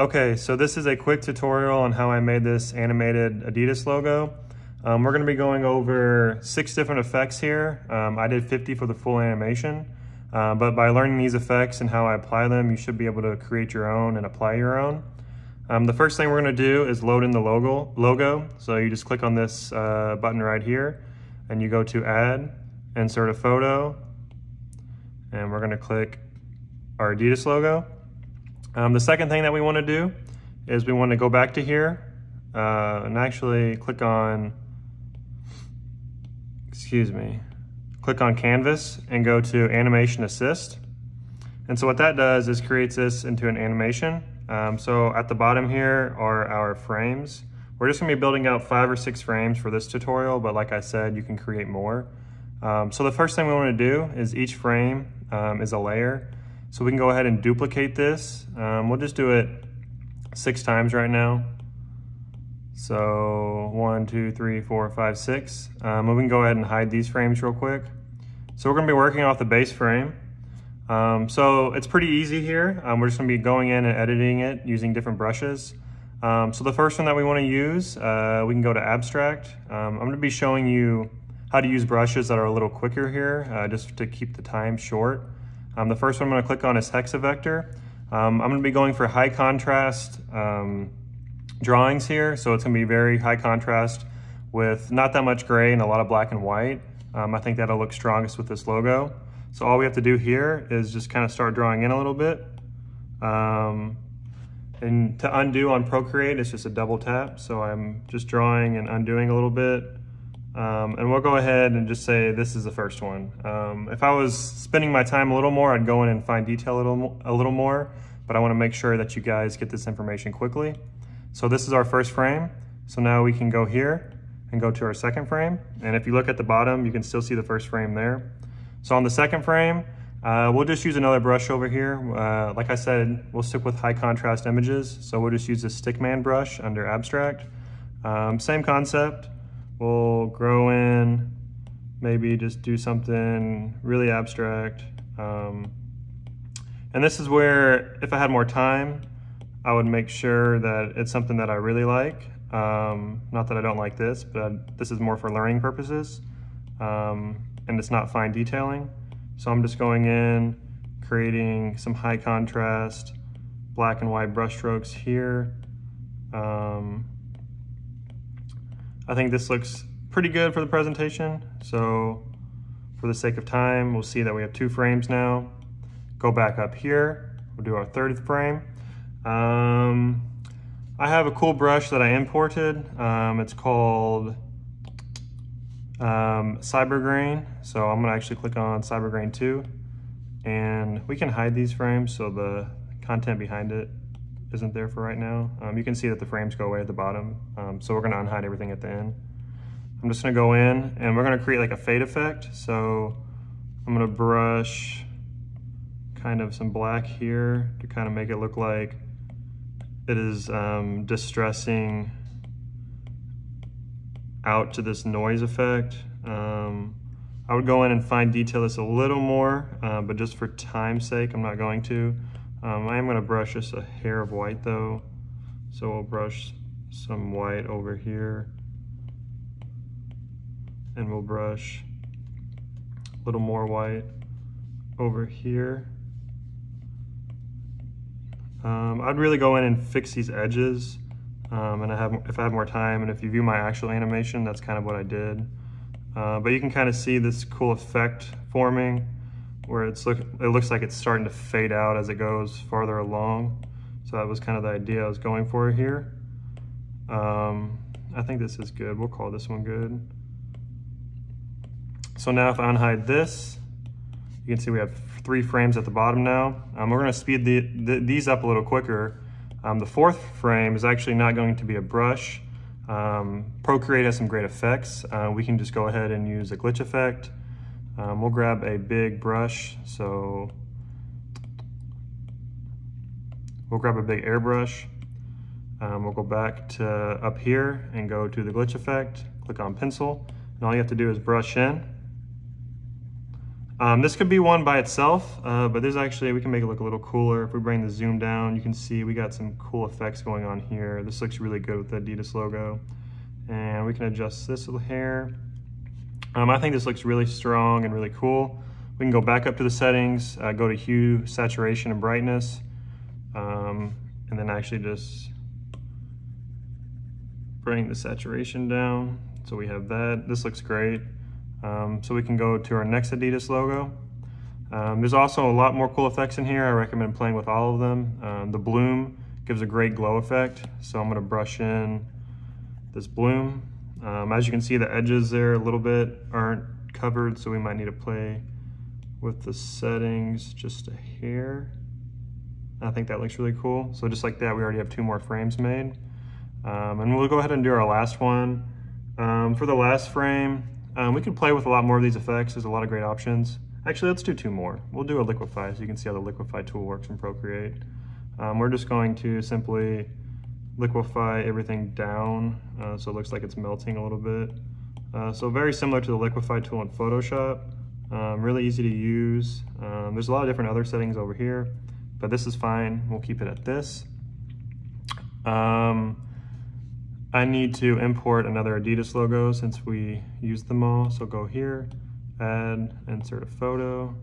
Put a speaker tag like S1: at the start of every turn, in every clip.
S1: Okay, so this is a quick tutorial on how I made this animated Adidas logo. Um, we're gonna be going over six different effects here. Um, I did 50 for the full animation, uh, but by learning these effects and how I apply them, you should be able to create your own and apply your own. Um, the first thing we're gonna do is load in the logo. logo. So you just click on this uh, button right here and you go to add, insert a photo, and we're gonna click our Adidas logo. Um, the second thing that we want to do is we want to go back to here uh, and actually click on, excuse me, click on Canvas and go to Animation Assist. And so what that does is creates this into an animation. Um, so at the bottom here are our frames. We're just gonna be building out five or six frames for this tutorial, but like I said, you can create more. Um, so the first thing we wanna do is each frame um, is a layer. So we can go ahead and duplicate this. Um, we'll just do it six times right now. So one, two, three, four, five, six. Um, we can go ahead and hide these frames real quick. So we're gonna be working off the base frame. Um, so it's pretty easy here. Um, we're just gonna be going in and editing it using different brushes. Um, so the first one that we wanna use, uh, we can go to abstract. Um, I'm gonna be showing you how to use brushes that are a little quicker here, uh, just to keep the time short. Um, the first one I'm gonna click on is Hexavector. Um, I'm gonna be going for high contrast um, drawings here. So it's gonna be very high contrast with not that much gray and a lot of black and white. Um, I think that'll look strongest with this logo. So all we have to do here is just kind of start drawing in a little bit. Um, and to undo on Procreate, it's just a double tap. So I'm just drawing and undoing a little bit. Um, and we'll go ahead and just say this is the first one. Um, if I was spending my time a little more, I'd go in and find detail a little, a little more, but I wanna make sure that you guys get this information quickly. So this is our first frame. So now we can go here and go to our second frame. And if you look at the bottom, you can still see the first frame there. So on the second frame, uh, we'll just use another brush over here. Uh, like I said, we'll stick with high contrast images. So we'll just use the Stickman brush under abstract. Um, same concept. We'll grow in, maybe just do something really abstract. Um, and this is where, if I had more time, I would make sure that it's something that I really like. Um, not that I don't like this, but this is more for learning purposes. Um, and it's not fine detailing. So I'm just going in, creating some high contrast, black and white brushstrokes here. Um, I think this looks pretty good for the presentation. So for the sake of time, we'll see that we have two frames now. Go back up here, we'll do our third frame. Um, I have a cool brush that I imported. Um, it's called um, Cybergrain. So I'm gonna actually click on Cybergrain 2 and we can hide these frames so the content behind it isn't there for right now. Um, you can see that the frames go away at the bottom. Um, so we're gonna unhide everything at the end. I'm just gonna go in and we're gonna create like a fade effect. So I'm gonna brush kind of some black here to kind of make it look like it is um, distressing out to this noise effect. Um, I would go in and fine detail this a little more, uh, but just for time's sake, I'm not going to. Um, I am gonna brush just a hair of white though. So we'll brush some white over here. And we'll brush a little more white over here. Um, I'd really go in and fix these edges. Um, and I have, if I have more time, and if you view my actual animation, that's kind of what I did. Uh, but you can kind of see this cool effect forming where it's look, it looks like it's starting to fade out as it goes farther along. So that was kind of the idea I was going for here. Um, I think this is good. We'll call this one good. So now if I unhide this, you can see we have three frames at the bottom now. Um, we're gonna speed the, the, these up a little quicker. Um, the fourth frame is actually not going to be a brush. Um, Procreate has some great effects. Uh, we can just go ahead and use a glitch effect. Um, we'll grab a big brush. So we'll grab a big airbrush. Um, we'll go back to up here and go to the glitch effect, click on pencil. And all you have to do is brush in. Um, this could be one by itself, uh, but there's actually, we can make it look a little cooler. If we bring the zoom down, you can see we got some cool effects going on here. This looks really good with the Adidas logo. And we can adjust this little hair. Um, I think this looks really strong and really cool. We can go back up to the settings, uh, go to hue, saturation, and brightness, um, and then actually just bring the saturation down. So we have that. This looks great. Um, so we can go to our next Adidas logo. Um, there's also a lot more cool effects in here. I recommend playing with all of them. Um, the bloom gives a great glow effect. So I'm gonna brush in this bloom. Um, as you can see, the edges there a little bit aren't covered, so we might need to play with the settings just a hair. I think that looks really cool. So just like that, we already have two more frames made. Um, and we'll go ahead and do our last one. Um, for the last frame, um, we could play with a lot more of these effects. There's a lot of great options. Actually, let's do two more. We'll do a liquify so you can see how the liquify tool works in Procreate. Um, we're just going to simply liquify everything down uh, so it looks like it's melting a little bit. Uh, so very similar to the liquify tool in Photoshop. Um, really easy to use. Um, there's a lot of different other settings over here, but this is fine. We'll keep it at this. Um, I need to import another Adidas logo since we used them all. So go here, add, insert a photo,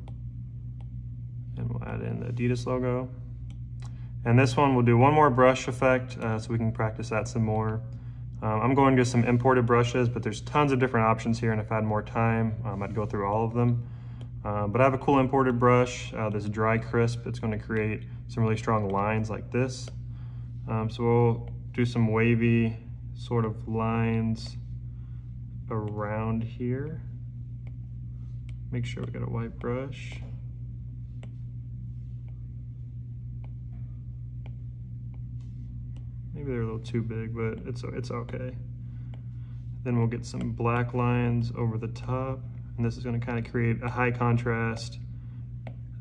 S1: and we'll add in the Adidas logo. And this one we'll do one more brush effect uh, so we can practice that some more. Um, I'm going to some imported brushes, but there's tons of different options here, and if I had more time, um, I'd go through all of them. Uh, but I have a cool imported brush, uh, this dry crisp. It's going to create some really strong lines like this. Um, so we'll do some wavy sort of lines around here. Make sure we got a white brush. Maybe they're a little too big, but it's, it's okay. Then we'll get some black lines over the top. And this is gonna kind of create a high contrast,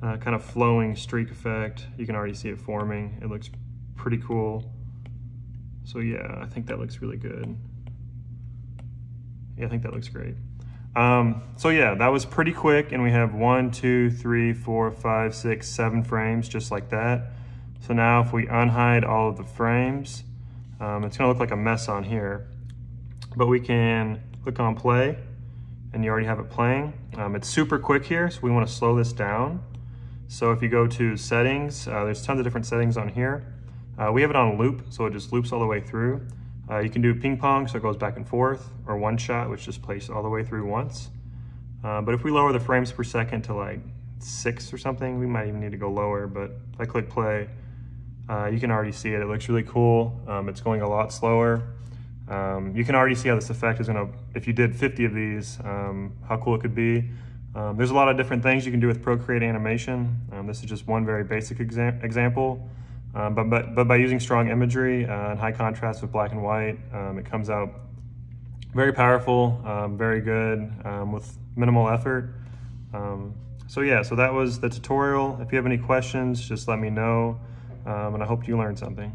S1: uh, kind of flowing streak effect. You can already see it forming. It looks pretty cool. So yeah, I think that looks really good. Yeah, I think that looks great. Um, so yeah, that was pretty quick and we have one, two, three, four, five, six, seven frames just like that. So now if we unhide all of the frames, um, it's gonna look like a mess on here, but we can click on play and you already have it playing. Um, it's super quick here, so we wanna slow this down. So if you go to settings, uh, there's tons of different settings on here. Uh, we have it on loop, so it just loops all the way through. Uh, you can do ping pong, so it goes back and forth, or one shot, which just plays all the way through once. Uh, but if we lower the frames per second to like six or something, we might even need to go lower, but if I click play, uh, you can already see it. It looks really cool. Um, it's going a lot slower. Um, you can already see how this effect is gonna, if you did 50 of these, um, how cool it could be. Um, there's a lot of different things you can do with Procreate animation. Um, this is just one very basic exa example. Um, but, but, but by using strong imagery uh, and high contrast with black and white, it comes out very powerful, very good with minimal effort. So yeah, so that was the tutorial. If you have any questions, just let me know. Um, and I hope you learned something.